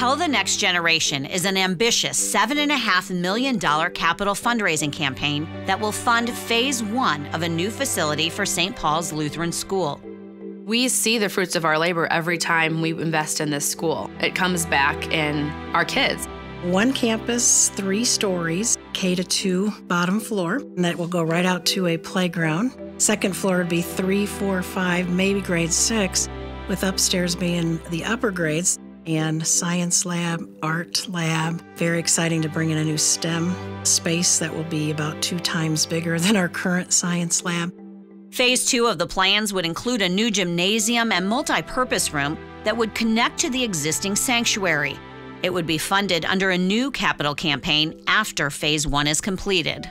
Tell the Next Generation is an ambitious $7.5 million capital fundraising campaign that will fund phase one of a new facility for St. Paul's Lutheran School. We see the fruits of our labor every time we invest in this school. It comes back in our kids. One campus, three stories, K to two, bottom floor, and that will go right out to a playground. Second floor would be three, four, five, maybe grade six, with upstairs being the upper grades and science lab, art lab. Very exciting to bring in a new STEM space that will be about two times bigger than our current science lab. Phase two of the plans would include a new gymnasium and multi purpose room that would connect to the existing sanctuary. It would be funded under a new capital campaign after phase one is completed.